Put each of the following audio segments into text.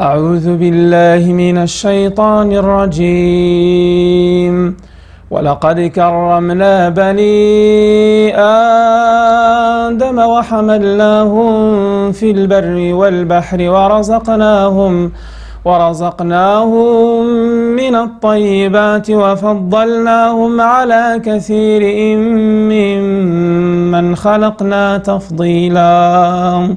أعوذ بالله من الشيطان الرجيم. ولقد كرمنا بني آدم وحملناهم في البر والبحر ورزقناهم ورزقناهم من الطيبات وفضلناهم على كثير ممن خلقنا تفضيلاً.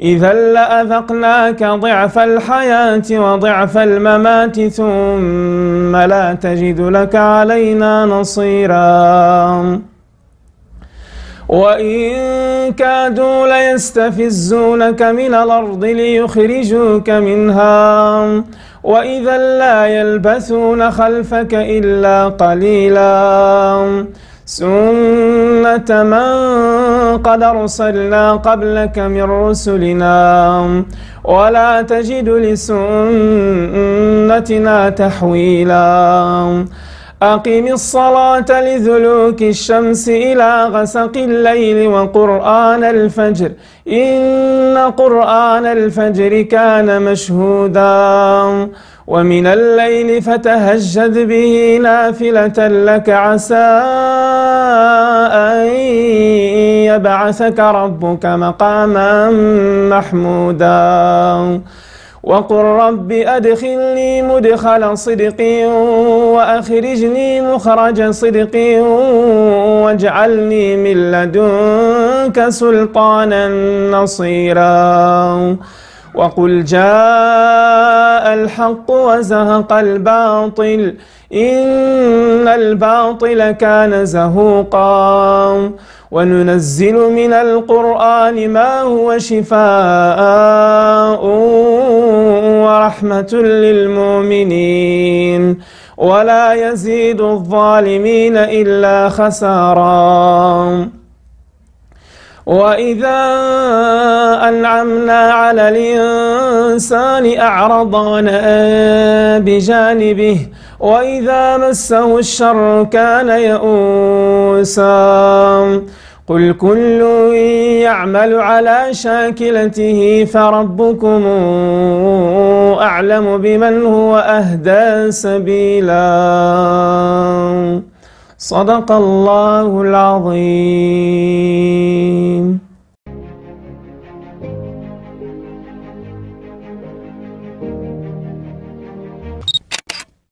إذا لأذقناك ضعف الحياة وضعف الممات ثم لا تجد لك علينا نصيرا. وإن كادوا ليستفزونك من الأرض ليخرجوك منها. وإذا لا يلبثون خلفك إلا قليلا. سنة من قد أرسلنا قبلك من رسلنا. ولا تجد لسنتنا تحويلا. أقم الصلاة لذلوك الشمس إلى غسق الليل وقرآن الفجر. إن قرآن الفجر كان مشهوداً. ومن الليل فتهجد به نافلة لك عسى أن يبعثك ربك مقاما محمودا. وقل رب أدخلني مدخل صدق وأخرجني مخرج صدق واجعلني من لدنك سلطانا نصيرا. وقل جاء الحق وزهق الباطل إن الباطل كان زهوقا. وننزل من القرآن ما هو شفاء ورحمة للمؤمنين. ولا يزيد الظالمين إلا خسارا. وإذا أنعمنا على الإنسان أعرض ونأى بجانبه وإذا مسه الشر كان يئوسا. قل كل يعمل على شاكلته فربكم أعلم بمن هو أهدى سبيلا صدق الله العظيم